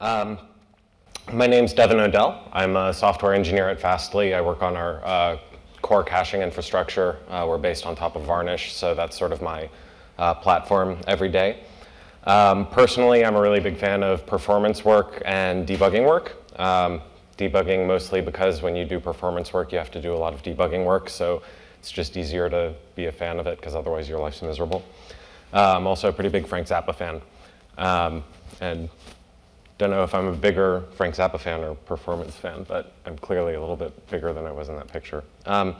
Um, my name's Devon O'Dell. I'm a software engineer at Fastly. I work on our uh, core caching infrastructure. Uh, we're based on top of Varnish, so that's sort of my uh, platform every day. Um, personally, I'm a really big fan of performance work and debugging work. Um, debugging mostly because when you do performance work, you have to do a lot of debugging work, so it's just easier to be a fan of it because otherwise your life's miserable. Uh, I'm also a pretty big Frank Zappa fan. Um, and don't know if I'm a bigger Frank Zappa fan or performance fan, but I'm clearly a little bit bigger than I was in that picture. Um,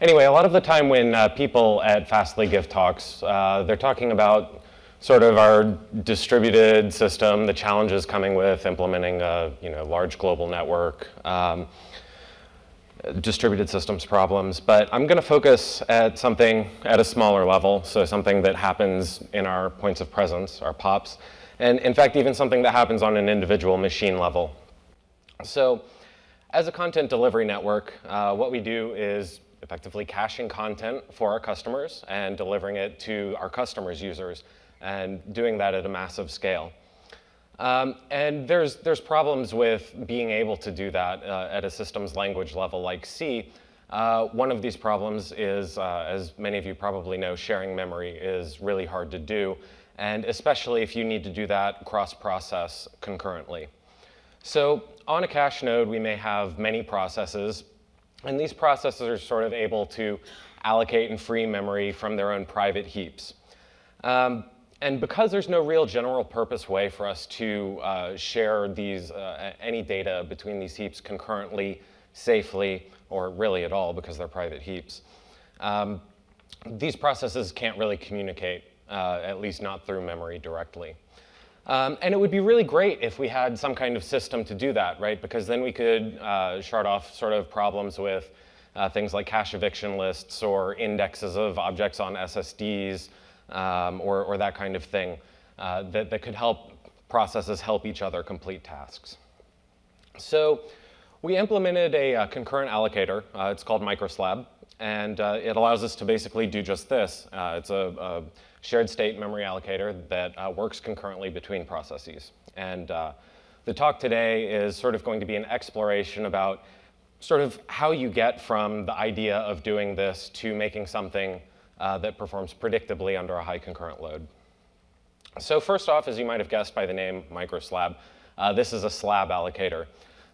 anyway, a lot of the time when uh, people at Fastly give talks, uh, they're talking about sort of our distributed system, the challenges coming with implementing a you know, large global network, um, distributed systems problems, but I'm going to focus at something at a smaller level, so something that happens in our points of presence, our POPs, and in fact, even something that happens on an individual machine level. So as a content delivery network, uh, what we do is effectively caching content for our customers and delivering it to our customers' users and doing that at a massive scale. Um, and there's, there's problems with being able to do that uh, at a systems language level like C. Uh, one of these problems is, uh, as many of you probably know, sharing memory is really hard to do and especially if you need to do that cross-process concurrently. So on a cache node, we may have many processes, and these processes are sort of able to allocate and free memory from their own private heaps. Um, and because there's no real general purpose way for us to uh, share these, uh, any data between these heaps concurrently, safely, or really at all because they're private heaps, um, these processes can't really communicate uh, at least not through memory directly. Um, and it would be really great if we had some kind of system to do that, right? Because then we could uh, shard off sort of problems with uh, things like cache eviction lists or indexes of objects on SSDs um, or, or, that kind of thing uh, that, that could help processes help each other complete tasks. So we implemented a, uh, concurrent allocator. Uh, it's called Microslab. And it allows us to basically do just this. it's a, a shared state memory allocator that uh, works concurrently between processes. And uh, the talk today is sort of going to be an exploration about sort of how you get from the idea of doing this to making something uh, that performs predictably under a high concurrent load. So first off, as you might have guessed by the name microslab, uh, this is a slab allocator.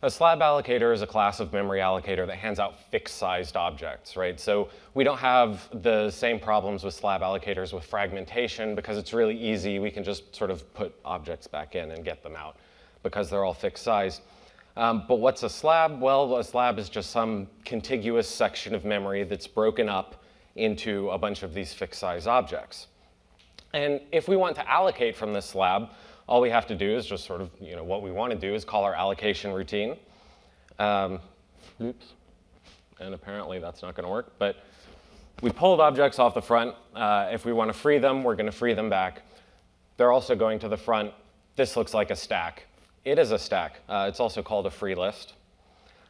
A slab allocator is a class of memory allocator that hands out fixed-sized objects, right? So we don't have the same problems with slab allocators with fragmentation because it's really easy. We can just sort of put objects back in and get them out because they're all fixed size. Um, but what's a slab? Well, a slab is just some contiguous section of memory that's broken up into a bunch of these fixed size objects. And if we want to allocate from this slab, all we have to do is just sort of, you know, what we want to do is call our allocation routine. Um, oops. And apparently that's not going to work. But we pulled objects off the front. Uh, if we want to free them, we're going to free them back. They're also going to the front. This looks like a stack. It is a stack. Uh, it's also called a free list.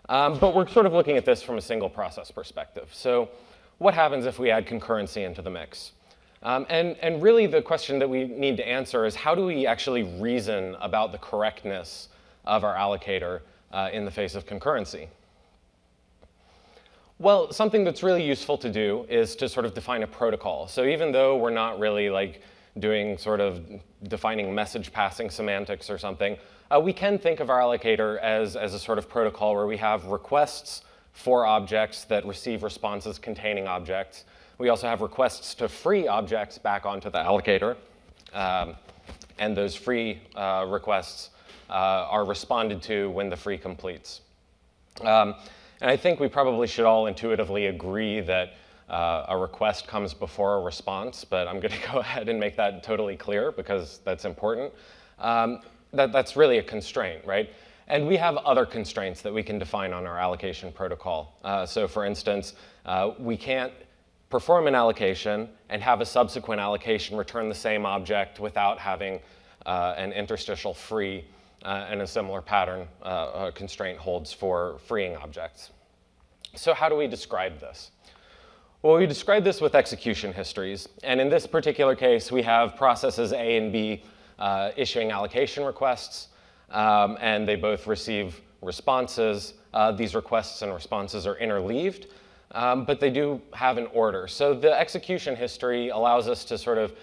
Um, but we're sort of looking at this from a single process perspective. So what happens if we add concurrency into the mix? Um, and, and really the question that we need to answer is how do we actually reason about the correctness of our allocator uh, in the face of concurrency? Well, something that's really useful to do is to sort of define a protocol. So even though we're not really like doing sort of defining message passing semantics or something, uh, we can think of our allocator as, as a sort of protocol where we have requests for objects that receive responses containing objects, we also have requests to free objects back onto the allocator. Um, and those free uh, requests uh, are responded to when the free completes. Um, and I think we probably should all intuitively agree that uh, a request comes before a response, but I'm going to go ahead and make that totally clear because that's important. Um, that, that's really a constraint, right? And we have other constraints that we can define on our allocation protocol. Uh, so for instance, uh, we can't perform an allocation and have a subsequent allocation return the same object without having uh, an interstitial free uh, and a similar pattern uh, constraint holds for freeing objects. So how do we describe this? Well, we describe this with execution histories. And in this particular case, we have processes A and B uh, issuing allocation requests. um, and they both receive responses. Uh, these requests and responses are interleaved, um, but they do have an order. So the execution history allows us to sort of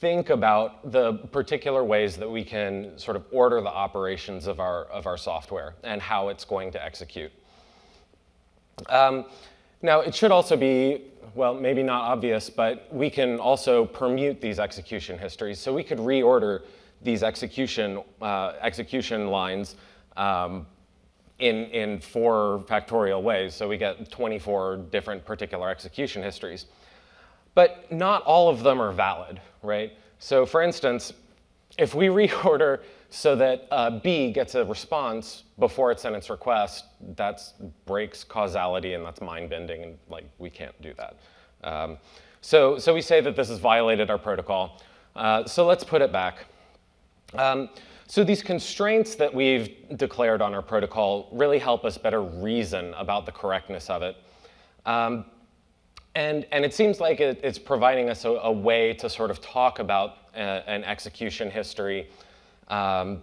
think about the particular ways that we can sort of order the operations of our, of our software and how it's going to execute. Um, now, it should also be, well, maybe not obvious, but we can also permute these execution histories. So we could reorder these execution, uh, execution lines um, in, in four factorial ways. So we get 24 different particular execution histories. But not all of them are valid, right? So for instance, if we reorder so that uh, B gets a response before it sends its request, that breaks causality and that's mind bending and like we can't do that. Um, so, so we say that this has violated our protocol. Uh, so let's put it back. Um, so these constraints that we've declared on our protocol really help us better reason about the correctness of it. Um, and, and it seems like it, it's providing us a, a, way to sort of talk about a, uh, an execution history um,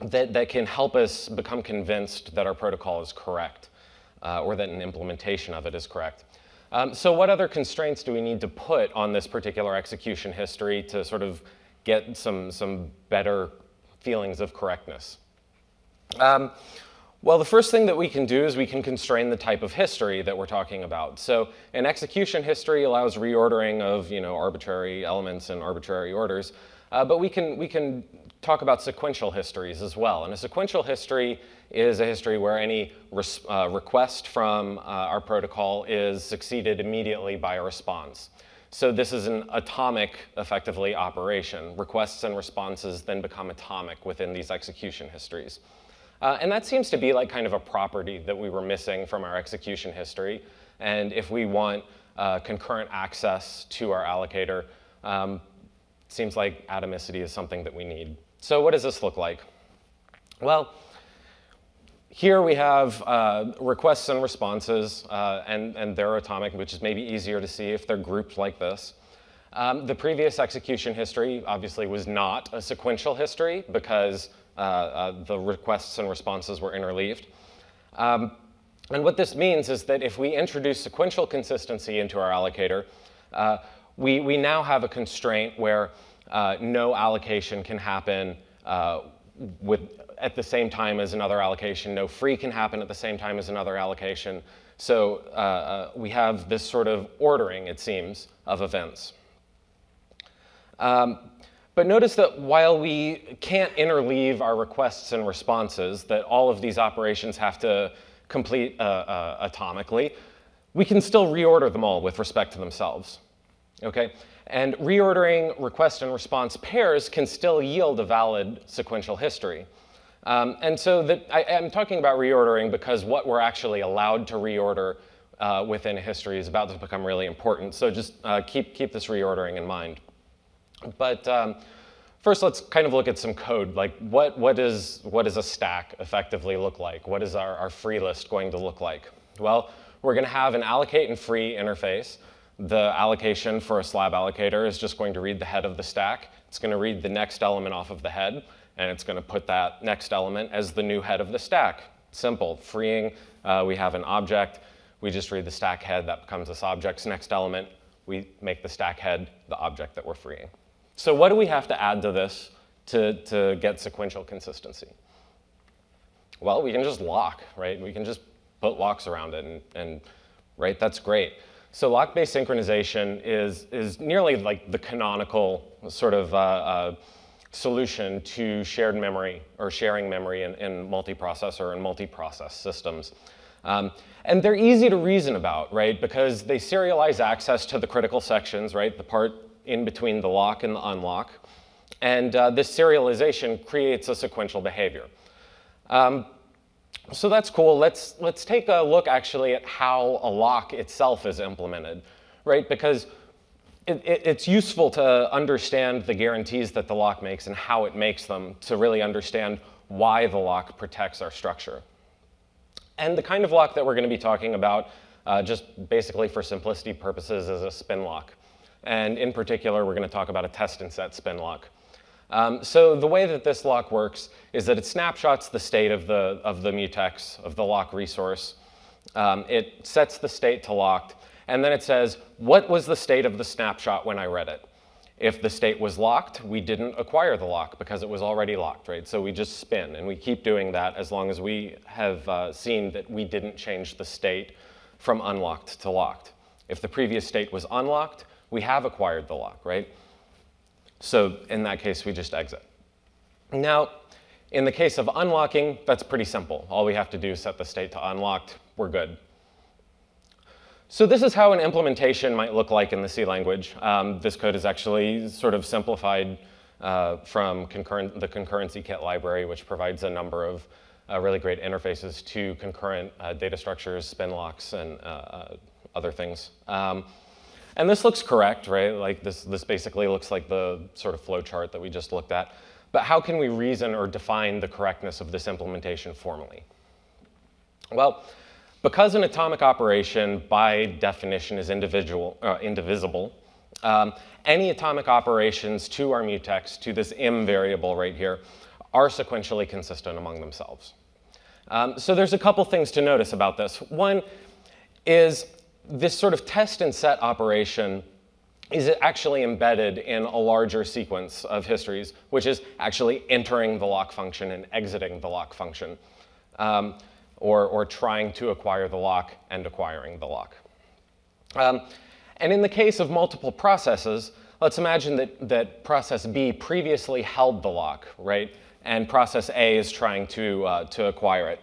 that, that can help us become convinced that our protocol is correct uh, or that an implementation of it is correct. Um, so what other constraints do we need to put on this particular execution history to sort of get some, some better feelings of correctness? Um, well, the first thing that we can do is we can constrain the type of history that we're talking about. So an execution history allows reordering of you know, arbitrary elements and arbitrary orders, uh, but we can, we can talk about sequential histories as well. And a sequential history is a history where any uh, request from uh, our protocol is succeeded immediately by a response. So this is an atomic, effectively, operation. Requests and responses then become atomic within these execution histories. Uh, and that seems to be like kind of a property that we were missing from our execution history. And if we want uh, concurrent access to our allocator, um, seems like atomicity is something that we need. So what does this look like? Well, here we have uh, requests and responses, uh, and, and they're atomic, which is maybe easier to see if they're grouped like this. Um, the previous execution history obviously was not a sequential history because uh, uh, the requests and responses were interleaved. Um, and what this means is that if we introduce sequential consistency into our allocator, uh, we, we now have a constraint where uh, no allocation can happen with, at the same time as another allocation. No free can happen at the same time as another allocation. So uh, we have this sort of ordering, it seems, of events. Um, but notice that while we can't interleave our requests and responses, that all of these operations have to complete uh, uh, atomically, we can still reorder them all with respect to themselves. Okay? And reordering request and response pairs can still yield a valid sequential history. Um, and so that I, am talking about reordering because what we're actually allowed to reorder uh, within a history is about to become really important. So just uh, keep, keep this reordering in mind. But um, first, let's kind of look at some code. Like, what, what, is, what does a stack effectively look like? What is our, our free list going to look like? Well, we're going to have an allocate and free interface. The allocation for a slab allocator is just going to read the head of the stack. It's going to read the next element off of the head, and it's going to put that next element as the new head of the stack. Simple. Freeing, uh, we have an object. We just read the stack head. That becomes this object's next element. We make the stack head the object that we're freeing. So what do we have to add to this to, to get sequential consistency? Well, we can just lock, right? We can just put locks around it and, and right, that's great. So lock-based synchronization is, is nearly like the canonical sort of uh, uh, solution to shared memory or sharing memory in, in multiprocessor and multi-process systems. Um, and they're easy to reason about, right? Because they serialize access to the critical sections, right? The part in between the lock and the unlock. And uh, this serialization creates a sequential behavior. Um, so that's cool. Let's, let's take a look actually at how a lock itself is implemented, right? Because it, it, it's useful to understand the guarantees that the lock makes and how it makes them to really understand why the lock protects our structure. And the kind of lock that we're going to be talking about, uh, just basically for simplicity purposes, is a spin lock. And in particular, we're going to talk about a test and set spin lock. Um, so the way that this lock works is that it snapshots the state of the, of the mutex, of the lock resource. Um, it sets the state to locked, and then it says, what was the state of the snapshot when I read it? If the state was locked, we didn't acquire the lock because it was already locked, right? So we just spin, and we keep doing that as long as we have uh, seen that we didn't change the state from unlocked to locked. If the previous state was unlocked, we have acquired the lock, right? So in that case, we just exit. Now, in the case of unlocking, that's pretty simple. All we have to do is set the state to unlocked, we're good. So this is how an implementation might look like in the C language. Um, this code is actually sort of simplified uh, from concurrent, the Concurrency Kit library, which provides a number of uh, really great interfaces to concurrent uh, data structures, spin locks, and uh, uh, other things. Um, and this looks correct, right? Like this, this basically looks like the sort of flow chart that we just looked at. But how can we reason or define the correctness of this implementation formally? Well, because an atomic operation, by definition, is individual, uh, indivisible, um, any atomic operations to our mutex, to this m variable right here, are sequentially consistent among themselves. Um, so there's a couple things to notice about this. One is this sort of test and set operation is actually embedded in a larger sequence of histories, which is actually entering the lock function and exiting the lock function. Um, or, or trying to acquire the lock and acquiring the lock. Um, and in the case of multiple processes, let's imagine that, that process B previously held the lock, right? And process A is trying to, uh, to acquire it.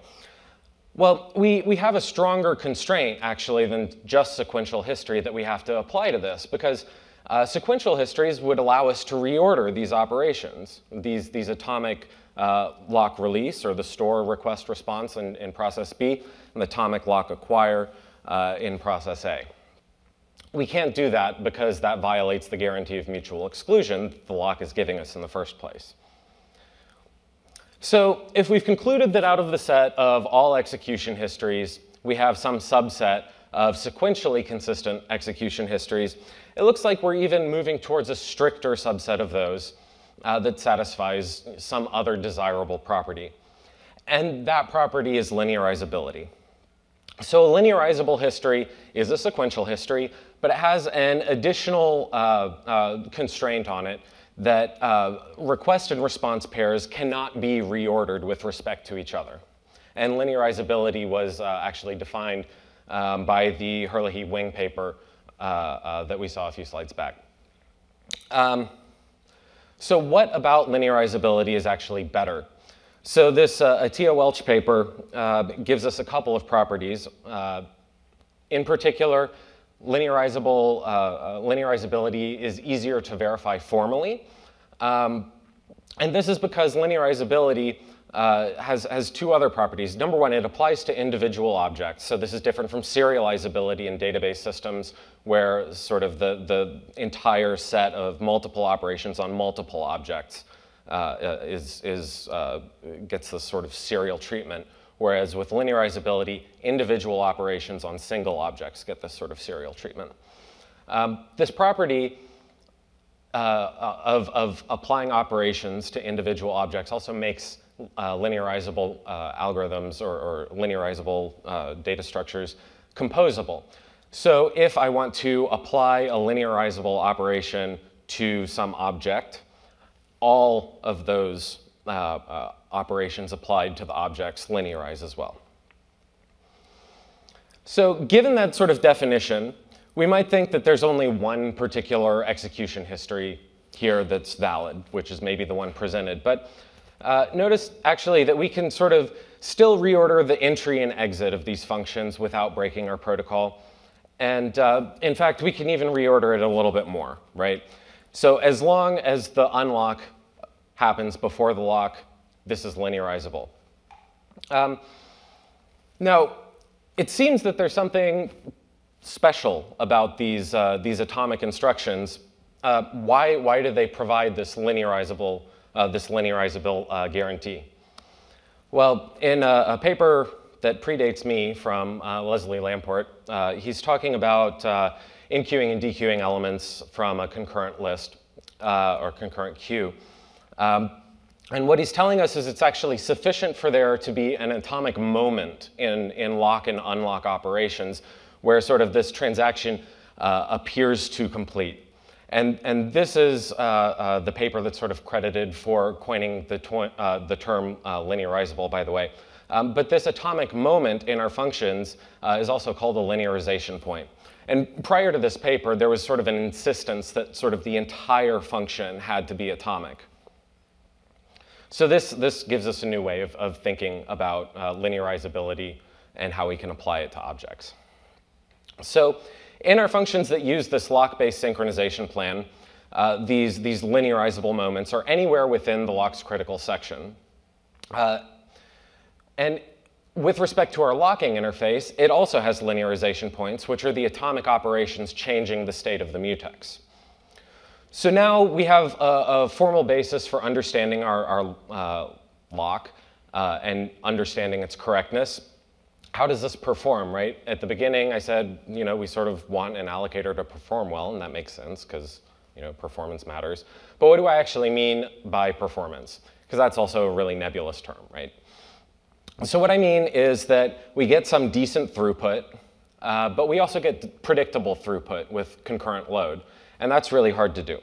Well, we, we have a stronger constraint, actually, than just sequential history that we have to apply to this, because uh, sequential histories would allow us to reorder these operations, these, these atomic uh, lock release or the store request response in, in process B, and the atomic lock acquire uh, in process A. We can't do that because that violates the guarantee of mutual exclusion the lock is giving us in the first place. So if we've concluded that out of the set of all execution histories, we have some subset of sequentially consistent execution histories, it looks like we're even moving towards a stricter subset of those uh, that satisfies some other desirable property. And that property is linearizability. So a linearizable history is a sequential history, but it has an additional uh, uh, constraint on it that uh, request and response pairs cannot be reordered with respect to each other. And linearizability was uh, actually defined um, by the Herlihy Wing paper uh, uh, that we saw a few slides back. Um, so what about linearizability is actually better? So this uh, Attiya Welch paper uh, gives us a couple of properties. Uh, in particular, linearizable, uh, linearizability is easier to verify formally. Um, and this is because linearizability uh, has, has two other properties. Number one, it applies to individual objects. So this is different from serializability in database systems where sort of the, the entire set of multiple operations on multiple objects uh, uh is, is, uh, gets this sort of serial treatment. Whereas with linearizability, individual operations on single objects get this sort of serial treatment. Um, this property uh, of, of applying operations to individual objects also makes uh, linearizable uh, algorithms or, or linearizable uh, data structures composable. So if I want to apply a linearizable operation to some object, all of those uh, uh, operations applied to the objects linearize as well. So given that sort of definition, we might think that there's only one particular execution history here that's valid, which is maybe the one presented. But uh, notice actually that we can sort of still reorder the entry and exit of these functions without breaking our protocol. And uh, in fact, we can even reorder it a little bit more, right? So as long as the unlock happens before the lock, this is linearizable. Um, now, it seems that there's something special about these, uh, these atomic instructions. Uh, why, why do they provide this linearizable uh, this linearizable uh, guarantee? Well, in a, a, paper that predates me from uh, Leslie Lamport, uh, he's talking about enqueuing and dequeuing elements from a concurrent list or concurrent queue. Um, and what he's telling us is it's actually sufficient for there to be an atomic moment in, in lock and unlock operations where sort of this transaction uh, appears to complete. And, and this is uh, uh, the paper that's sort of credited for coining the, uh, the term uh, linearizable, by the way. Um, but this atomic moment in our functions uh, is also called a linearization point. And prior to this paper, there was sort of an insistence that sort of the entire function had to be atomic. So this, this gives us a new way of, of thinking about uh, linearizability and how we can apply it to objects. So in our functions that use this lock-based synchronization plan, uh, these, these linearizable moments are anywhere within the lock's critical section. Uh, and with respect to our locking interface, it also has linearization points, which are the atomic operations changing the state of the mutex. So now we have a, a formal basis for understanding our, our uh, lock uh, and understanding its correctness. How does this perform, right? At the beginning, I said, you know, we sort of want an allocator to perform well, and that makes sense because, you know, performance matters. But what do I actually mean by performance? Because that's also a really nebulous term, right? So what I mean is that we get some decent throughput, uh, but we also get predictable throughput with concurrent load. And that's really hard to do.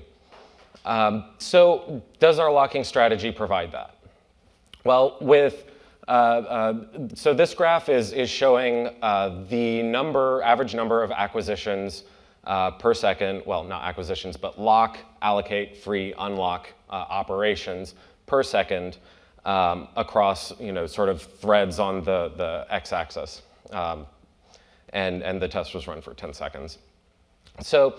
Um, so does our locking strategy provide that? Well, with uh, uh, so this graph is, is showing uh, the number, average number of acquisitions uh, per second, well, not acquisitions, but lock, allocate, free, unlock uh, operations per second um, across, you know, sort of threads on the, the x-axis. Um, and, and the test was run for 10 seconds. So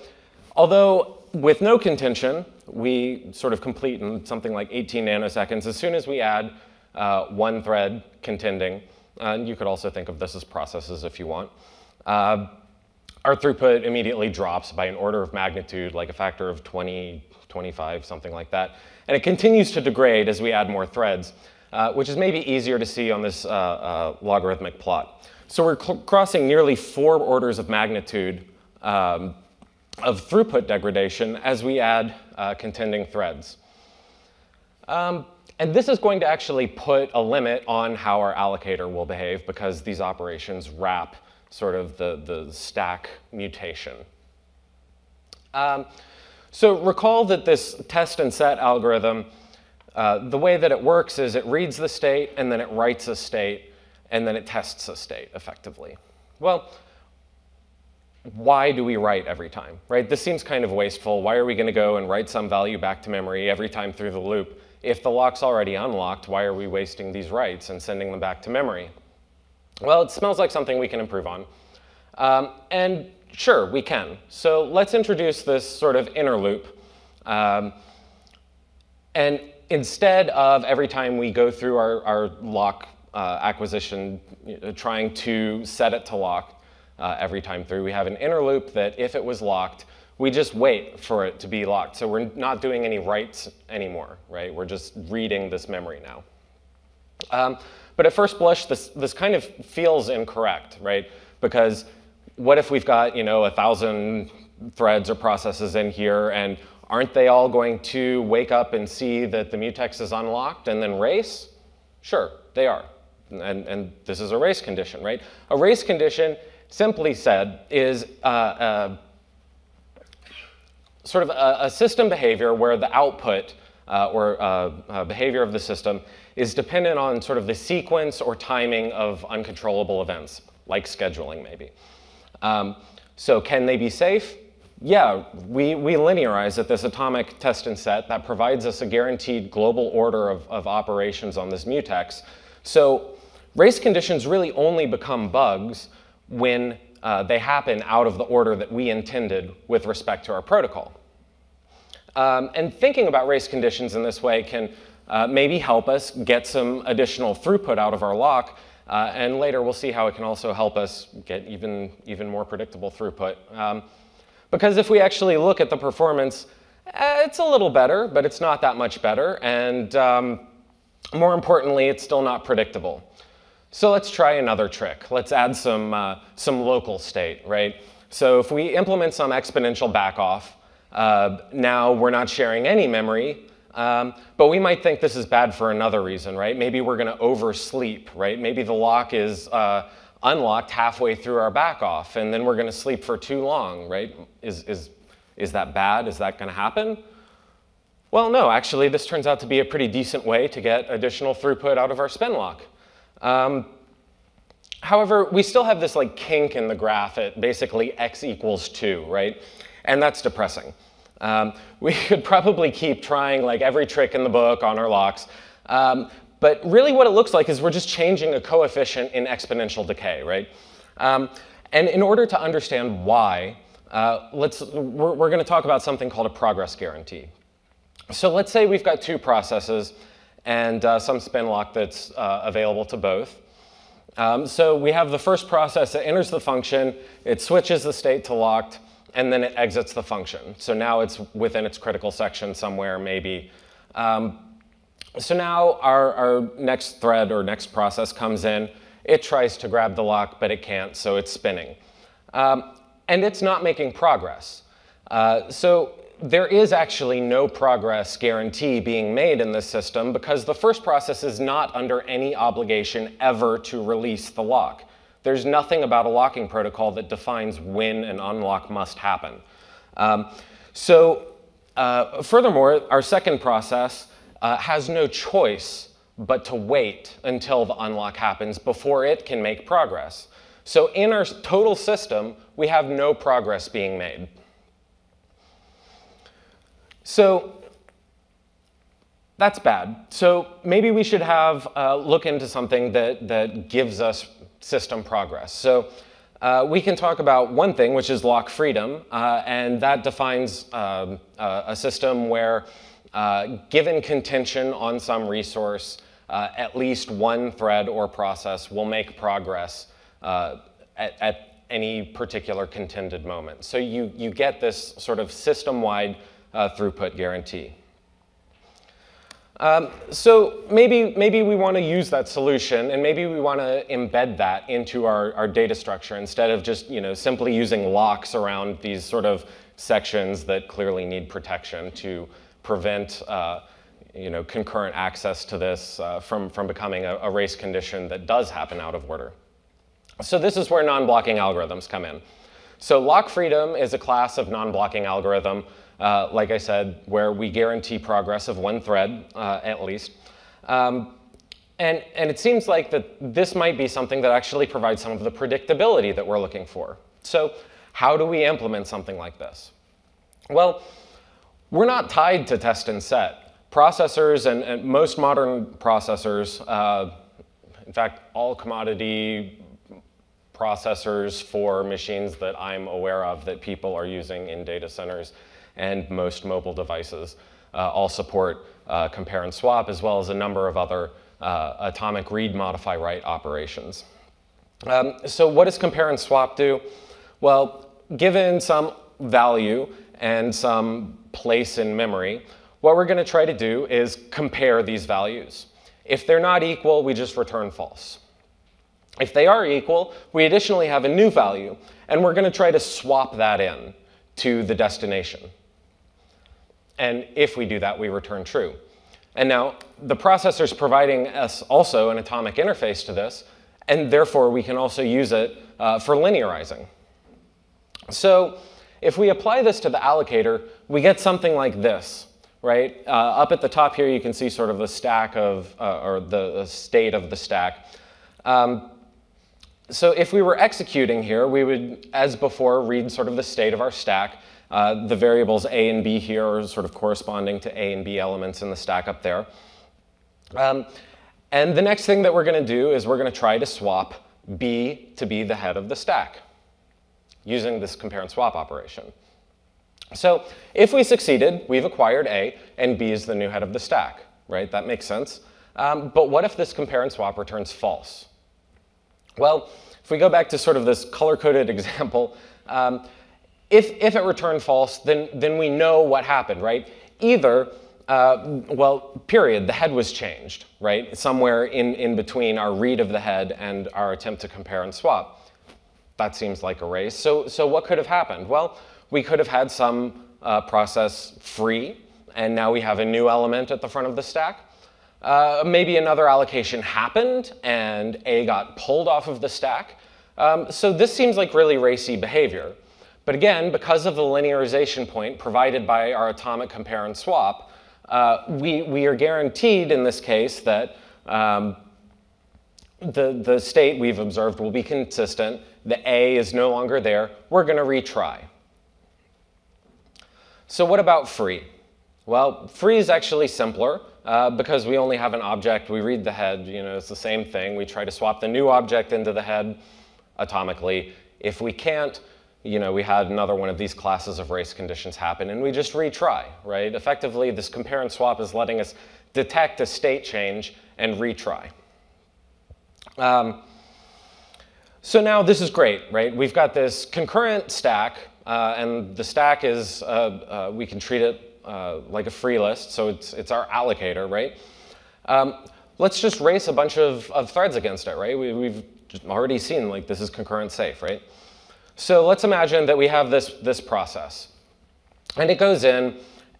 Although with no contention, we sort of complete in something like 18 nanoseconds as soon as we add uh, one thread contending. And you could also think of this as processes if you want. Uh, our throughput immediately drops by an order of magnitude, like a factor of 20, 25, something like that. And it continues to degrade as we add more threads, uh, which is maybe easier to see on this uh, uh, logarithmic plot. So we're crossing nearly four orders of magnitude um, of throughput degradation as we add uh, contending threads. Um, and this is going to actually put a limit on how our allocator will behave because these operations wrap sort of the, the stack mutation. Um, so recall that this test and set algorithm, uh, the way that it works is it reads the state and then it writes a state and then it tests a state effectively. Well, why do we write every time, right? This seems kind of wasteful. Why are we going to go and write some value back to memory every time through the loop? If the lock's already unlocked, why are we wasting these writes and sending them back to memory? Well, it smells like something we can improve on. Um, and sure, we can. So let's introduce this sort of inner loop. Um, and instead of every time we go through our, our lock uh, acquisition, trying to set it to lock, uh, every time through. We have an inner loop that if it was locked, we just wait for it to be locked. So we're not doing any writes anymore, right? We're just reading this memory now. Um, but at first blush, this, this kind of feels incorrect, right? Because what if we've got, you know, a thousand threads or processes in here and aren't they all going to wake up and see that the mutex is unlocked and then race? Sure, they are. And, and this is a race condition, right? A race condition simply said, is uh, uh, sort of a, a, system behavior where the output uh, or uh, uh, behavior of the system is dependent on sort of the sequence or timing of uncontrollable events, like scheduling maybe. Um, so can they be safe? Yeah, we, we linearize at this atomic test and set that provides us a guaranteed global order of, of operations on this mutex. So race conditions really only become bugs when uh, they happen out of the order that we intended with respect to our protocol. Um, and thinking about race conditions in this way can uh, maybe help us get some additional throughput out of our lock, uh, and later we'll see how it can also help us get even, even more predictable throughput. Um, because if we actually look at the performance, eh, it's a little better, but it's not that much better, and um, more importantly, it's still not predictable. So let's try another trick. Let's add some, uh, some local state, right? So if we implement some exponential backoff, uh, now we're not sharing any memory, Um, but we might think this is bad for another reason, right? Maybe we're going to oversleep, right? Maybe the lock is uh, unlocked halfway through our back off, and then we're going to sleep for too long, right? Is, is, is that bad? Is that going to happen? Well, no, actually, this turns out to be a pretty decent way to get additional throughput out of our spin lock. Um, however, we still have this like kink in the graph at basically x equals 2, right? And that's depressing. Um, we could probably keep trying like every trick in the book on our locks. Um, but really what it looks like is we're just changing a coefficient in exponential decay, right? Um, and in order to understand why, uh, let's, we're, we're going to talk about something called a progress guarantee. So let's say we've got two processes and uh, some spin lock that's uh, available to both. Um, so we have the first process that enters the function, it switches the state to locked, and then it exits the function. So now it's within its critical section somewhere, maybe. Um, so now our, our next thread or next process comes in. It tries to grab the lock, but it can't, so it's spinning. Um, and it's not making progress. Uh, so there is actually no progress guarantee being made in this system because the first process is not under any obligation ever to release the lock. There's nothing about a locking protocol that defines when an unlock must happen. Um, so uh, furthermore, our second process uh, has no choice but to wait until the unlock happens before it can make progress. So in our total system, we have no progress being made. So that's bad. So maybe we should have uh, look into something that, that gives us system progress. So uh, we can talk about one thing, which is lock freedom, uh, and that defines um, a system where uh, given contention on some resource, uh, at least one thread or process will make progress uh, at, at, any particular contended moment. So you, you get this sort of system-wide throughput guarantee. Um, so maybe, maybe we want to use that solution and maybe we want to embed that into our, our data structure instead of just you know, simply using locks around these sort of sections that clearly need protection to prevent uh, you know, concurrent access to this uh, from, from becoming a, a race condition that does happen out of order. So this is where non-blocking algorithms come in. So lock freedom is a class of non-blocking algorithm uh, like I said, where we guarantee progress of one thread uh, at least. Um, and, and it seems like that this might be something that actually provides some of the predictability that we're looking for. So how do we implement something like this? Well, we're not tied to test and set. Processors and, and most modern processors, uh, in fact, all commodity processors for machines that I'm aware of that people are using in data centers and most mobile devices uh, all support uh, compare and swap, as well as a number of other uh, atomic read, modify, write operations. Um, so what does compare and swap do? Well, given some value and some place in memory, what we're going to try to do is compare these values. If they're not equal, we just return false. If they are equal, we additionally have a new value, and we're going to try to swap that in to the destination. And if we do that, we return true. And now the processor is providing us also an atomic interface to this, and therefore we can also use it uh, for linearizing. So if we apply this to the allocator, we get something like this, right? Uh, up at the top here, you can see sort of the stack of, uh, or the, the, state of the stack. Um, so if we were executing here, we would, as before, read sort of the state of our stack. Uh, the variables a and b here are sort of corresponding to a and b elements in the stack up there. Um, and the next thing that we're going to do is we're going to try to swap b to be the head of the stack using this compare and swap operation. So if we succeeded, we've acquired a, and b is the new head of the stack, right? That makes sense. Um, but what if this compare and swap returns false? Well, if we go back to sort of this color-coded example, um, if, if it returned false, then, then we know what happened, right? Either, uh, well, period, the head was changed, right? Somewhere in, in between our read of the head and our attempt to compare and swap. That seems like a race. So, so what could have happened? Well, we could have had some uh, process free and now we have a new element at the front of the stack. Uh, maybe another allocation happened and A got pulled off of the stack. Um, so this seems like really racy behavior. But again, because of the linearization point provided by our atomic compare and swap, uh, we, we are guaranteed in this case that um, the, the state we've observed will be consistent. The A is no longer there. We're going to retry. So what about free? Well, free is actually simpler uh, because we only have an object. We read the head. You know, it's the same thing. We try to swap the new object into the head atomically. If we can't, you know, we had another one of these classes of race conditions happen, and we just retry, right? Effectively, this compare and swap is letting us detect a state change and retry. Um, so now this is great, right? We've got this concurrent stack, uh, and the stack is, uh, uh, we can treat it uh, like a free list, so it's, it's our allocator, right? Um, let's just race a bunch of, of threads against it, right? We, we've already seen like this is concurrent safe, right? So let's imagine that we have this, this process. And it goes in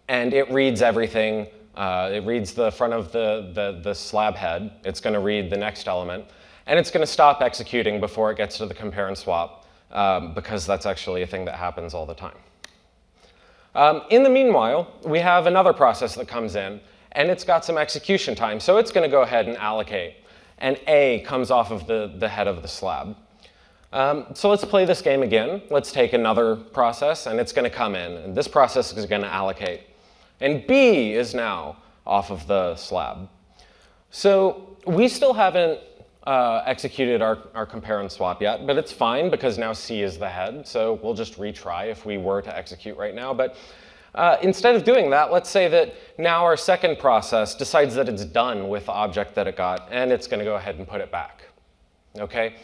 and it reads everything. Uh, it reads the front of the, the, the slab head. It's going to read the next element. And it's going to stop executing before it gets to the compare and swap um, because that's actually a thing that happens all the time. Um, in the meanwhile, we have another process that comes in and it's got some execution time. So it's going to go ahead and allocate. And A comes off of the, the head of the slab. Um, so let's play this game again. Let's take another process, and it's going to come in. And this process is going to allocate. And B is now off of the slab. So we still haven't uh, executed our, our compare and swap yet, but it's fine because now C is the head. So we'll just retry if we were to execute right now. But uh, instead of doing that, let's say that now our second process decides that it's done with the object that it got, and it's going to go ahead and put it back. Okay?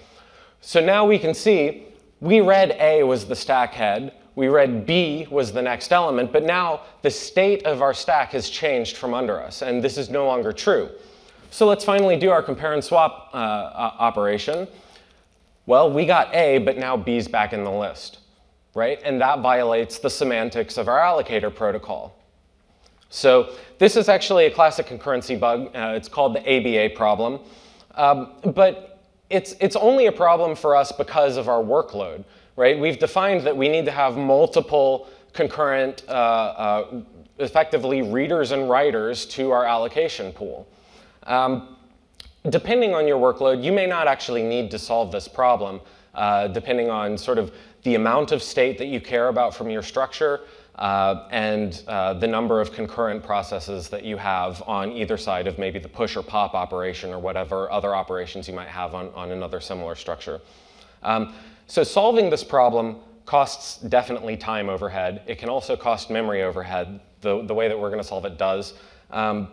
So now we can see we read A was the stack head, we read B was the next element, but now the state of our stack has changed from under us, and this is no longer true. So let's finally do our compare and swap uh, operation. Well, we got A, but now B's back in the list, right? And that violates the semantics of our allocator protocol. So this is actually a classic concurrency bug. Uh, it's called the ABA problem. Um, but it's, it's only a problem for us because of our workload, right? We've defined that we need to have multiple concurrent, uh, uh, effectively readers and writers to our allocation pool. Um, depending on your workload, you may not actually need to solve this problem, uh, depending on sort of the amount of state that you care about from your structure, uh, and uh, the number of concurrent processes that you have on either side of maybe the push or pop operation or whatever other operations you might have on, on another similar structure. Um, so solving this problem costs definitely time overhead. It can also cost memory overhead. The, the way that we're going to solve it does. Um,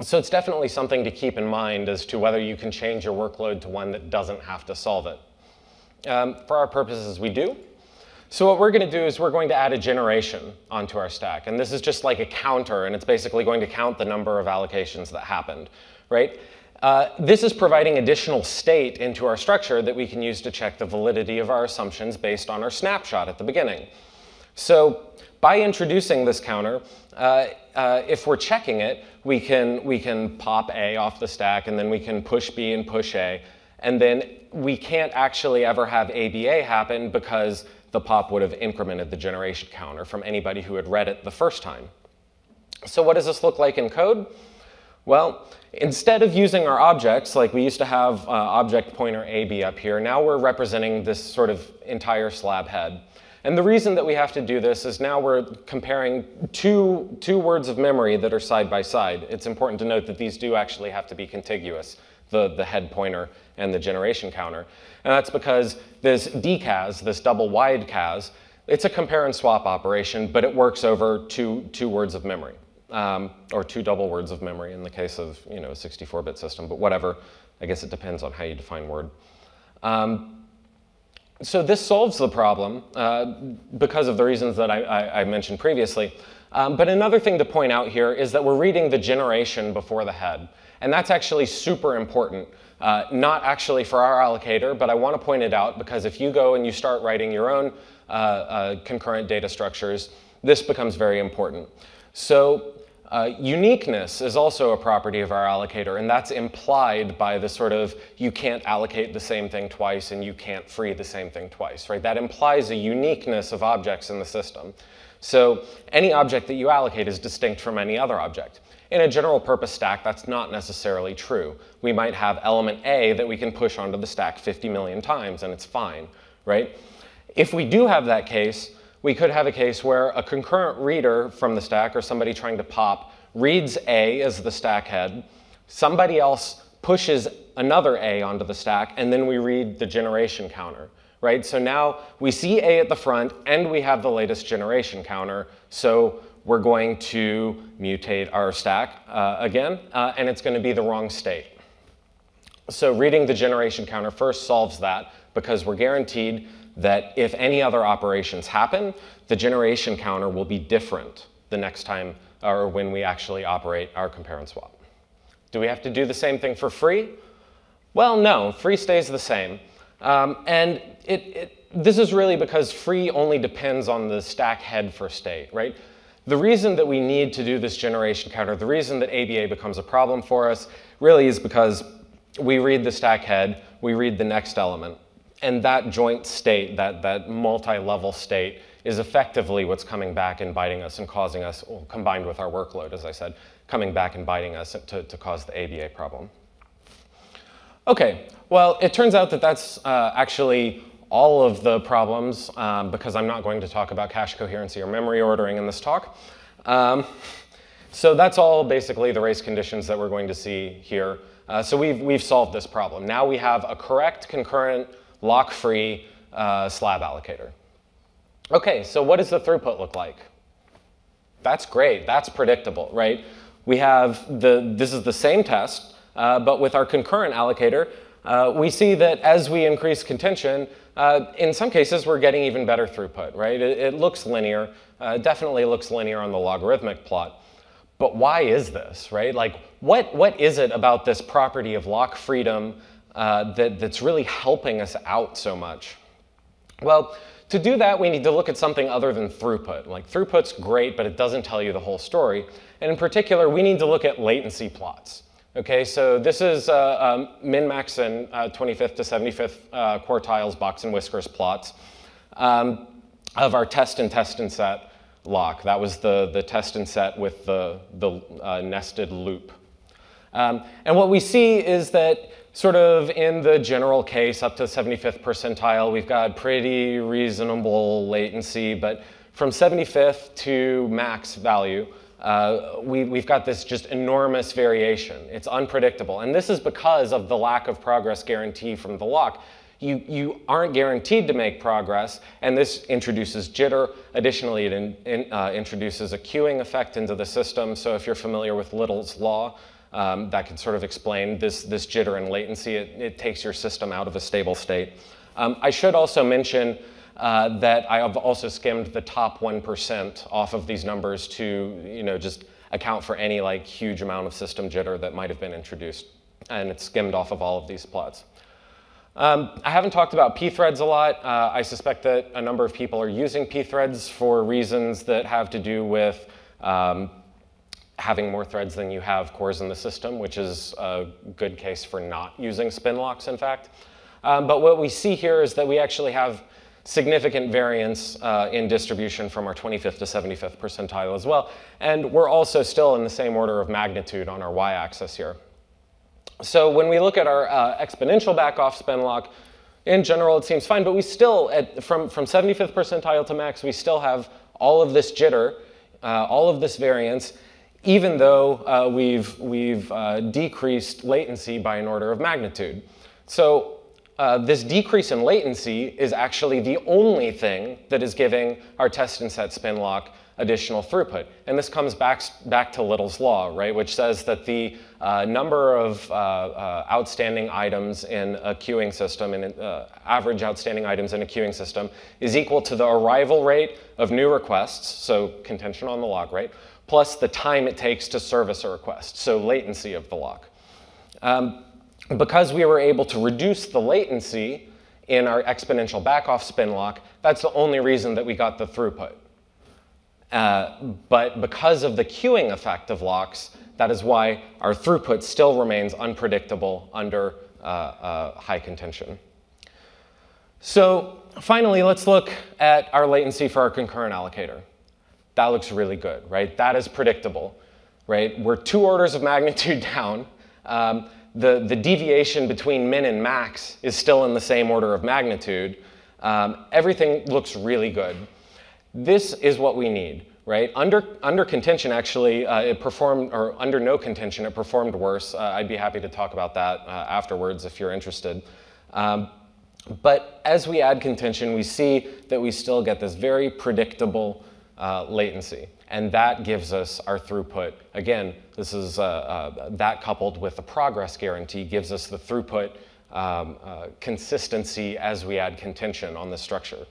so it's definitely something to keep in mind as to whether you can change your workload to one that doesn't have to solve it. Um, for our purposes, we do. So what we're going to do is we're going to add a generation onto our stack. And this is just like a counter, and it's basically going to count the number of allocations that happened, right? Uh, this is providing additional state into our structure that we can use to check the validity of our assumptions based on our snapshot at the beginning. So by introducing this counter, uh, uh, if we're checking it, we can, we can pop A off the stack, and then we can push B and push A. And then we can't actually ever have ABA happen because the pop would have incremented the generation counter from anybody who had read it the first time. So what does this look like in code? Well, instead of using our objects, like we used to have uh, object pointer AB up here, now we're representing this sort of entire slab head. And the reason that we have to do this is now we're comparing two, two words of memory that are side by side. It's important to note that these do actually have to be contiguous, the, the head pointer and the generation counter. And that's because this DCAS, this double wide CAS, it's a compare and swap operation, but it works over two, two words of memory, um, or two double words of memory in the case of you know, a 64-bit system, but whatever. I guess it depends on how you define word. Um, so this solves the problem uh, because of the reasons that I, I, I mentioned previously. Um, but another thing to point out here is that we're reading the generation before the head. And that's actually super important. Uh, not actually for our allocator, but I want to point it out because if you go and you start writing your own uh, uh, concurrent data structures, this becomes very important. So uh, uniqueness is also a property of our allocator, and that's implied by the sort of you can't allocate the same thing twice and you can't free the same thing twice, right? That implies a uniqueness of objects in the system. So any object that you allocate is distinct from any other object. In a general purpose stack, that's not necessarily true. We might have element A that we can push onto the stack 50 million times and it's fine, right? If we do have that case, we could have a case where a concurrent reader from the stack or somebody trying to pop reads A as the stack head, somebody else pushes another A onto the stack, and then we read the generation counter, right? So now we see A at the front and we have the latest generation counter. So we're going to mutate our stack uh, again, uh, and it's going to be the wrong state. So reading the generation counter first solves that because we're guaranteed that if any other operations happen, the generation counter will be different the next time or when we actually operate our compare and swap. Do we have to do the same thing for free? Well, no, free stays the same. Um, and it, it, this is really because free only depends on the stack head for state, right? The reason that we need to do this generation counter, the reason that ABA becomes a problem for us, really is because we read the stack head, we read the next element, and that joint state, that, that multi-level state, is effectively what's coming back and biting us and causing us, well, combined with our workload, as I said, coming back and biting us to, to cause the ABA problem. Okay, well, it turns out that that's uh, actually all of the problems um, because I'm not going to talk about cache coherency or memory ordering in this talk. Um, so that's all basically the race conditions that we're going to see here. Uh, so we've, we've solved this problem. Now we have a correct concurrent lock-free uh, slab allocator. Okay, so what does the throughput look like? That's great, that's predictable, right? We have the, this is the same test, uh, but with our concurrent allocator, uh, we see that as we increase contention, uh, in some cases, we're getting even better throughput, right? It, it looks linear, uh, definitely looks linear on the logarithmic plot. But why is this, right? Like, what, what is it about this property of lock freedom uh, that, that's really helping us out so much? Well, to do that, we need to look at something other than throughput. Like, throughput's great, but it doesn't tell you the whole story. And in particular, we need to look at latency plots. Okay, so this is uh, um, min-max and uh, 25th to 75th uh, quartiles box and whiskers plots um, of our test and test and set lock. That was the, the test and set with the, the uh, nested loop. Um, and what we see is that sort of in the general case up to 75th percentile, we've got pretty reasonable latency, but from 75th to max value, uh, we, we've got this just enormous variation. It's unpredictable. And this is because of the lack of progress guarantee from the lock. You, you aren't guaranteed to make progress, and this introduces jitter. Additionally, it in, in, uh, introduces a queuing effect into the system. So if you're familiar with Little's law, um, that can sort of explain this, this jitter and latency. It, it takes your system out of a stable state. Um, I should also mention uh, that I have also skimmed the top 1% off of these numbers to, you know, just account for any like huge amount of system jitter that might have been introduced. And it's skimmed off of all of these plots. Um, I haven't talked about pthreads a lot. Uh, I suspect that a number of people are using pthreads for reasons that have to do with um, having more threads than you have cores in the system, which is a good case for not using spin locks, in fact. Um, but what we see here is that we actually have significant variance uh, in distribution from our 25th to 75th percentile as well. And we're also still in the same order of magnitude on our y-axis here. So when we look at our uh, exponential back-off spin lock, in general it seems fine, but we still, at, from, from 75th percentile to max, we still have all of this jitter, uh, all of this variance, even though uh, we've, we've uh, decreased latency by an order of magnitude. So uh, this decrease in latency is actually the only thing that is giving our test and set spin lock additional throughput. And this comes back, back to Little's law, right, which says that the uh, number of uh, uh outstanding items in a queuing system, and uh, average outstanding items in a queuing system, is equal to the arrival rate of new requests, so contention on the lock rate, plus the time it takes to service a request, so latency of the lock. Um, because we were able to reduce the latency in our exponential backoff spin lock, that's the only reason that we got the throughput. Uh, but because of the queuing effect of locks, that is why our throughput still remains unpredictable under uh, uh, high contention. So finally, let's look at our latency for our concurrent allocator. That looks really good, right? That is predictable, right? We're two orders of magnitude down. Um, the, the deviation between min and max is still in the same order of magnitude. Um, everything looks really good. This is what we need, right? Under, under contention, actually, uh, it performed, or under no contention, it performed worse. Uh, I'd be happy to talk about that uh, afterwards if you're interested. Um, but as we add contention, we see that we still get this very predictable uh, latency. And that gives us our throughput. Again, this is uh, uh, that coupled with the progress guarantee gives us the throughput um, uh, consistency as we add contention on the structure.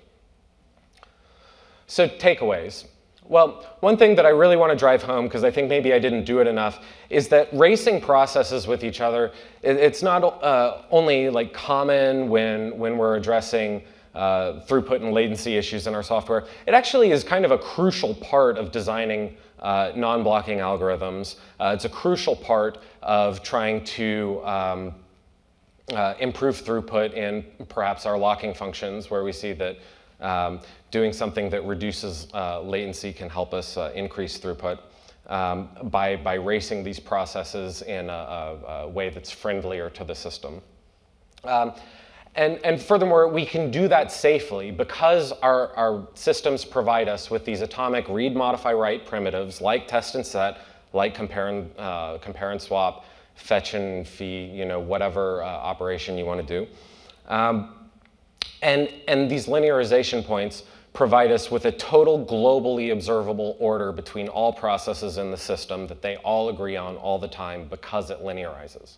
So takeaways. Well, one thing that I really want to drive home, because I think maybe I didn't do it enough, is that racing processes with each other, it's not uh, only like common when, when we're addressing uh, throughput and latency issues in our software. It actually is kind of a crucial part of designing uh, non-blocking algorithms. Uh, it's a crucial part of trying to um, uh, improve throughput in perhaps our locking functions where we see that um, doing something that reduces uh, latency can help us uh, increase throughput um, by, by racing these processes in a, a, a, way that's friendlier to the system. Um, and, and furthermore, we can do that safely because our, our systems provide us with these atomic read, modify, write primitives like test and set, like compare and, uh, compare and swap, fetch and phi, you know, whatever uh, operation you want to do. Um, and, and these linearization points provide us with a total globally observable order between all processes in the system that they all agree on all the time because it linearizes.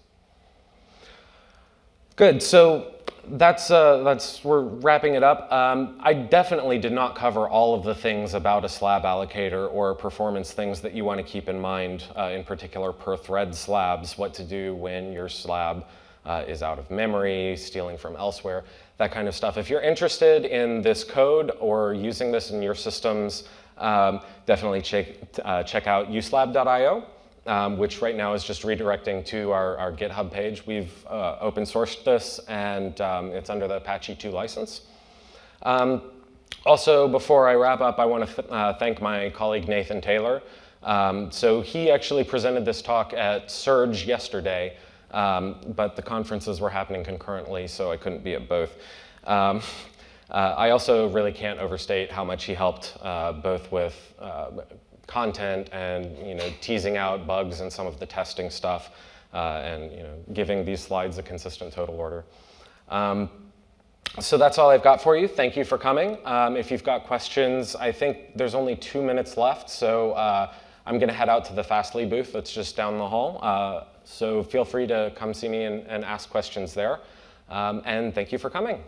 Good, so that's, uh, that's, we're wrapping it up. Um, I definitely did not cover all of the things about a slab allocator or performance things that you want to keep in mind, uh, in particular per thread slabs, what to do when your slab uh, is out of memory, stealing from elsewhere, that kind of stuff. If you're interested in this code or using this in your systems, um, definitely check, uh, check out uslab.io um, which right now is just redirecting to our, our GitHub page. We've uh, open sourced this and um, it's under the Apache 2 license. Um, also, before I wrap up, I want to th uh, thank my colleague Nathan Taylor. Um, so he actually presented this talk at Surge yesterday, um, but the conferences were happening concurrently, so I couldn't be at both. Uh, I also really can't overstate how much he helped uh, both with uh, content and you know, teasing out bugs and some of the testing stuff uh, and you know, giving these slides a consistent total order. Um, so that's all I've got for you. Thank you for coming. Um, if you've got questions, I think there's only two minutes left, so uh, I'm going to head out to the Fastly booth that's just down the hall. Uh, so feel free to come see me and, and ask questions there. Um, and thank you for coming.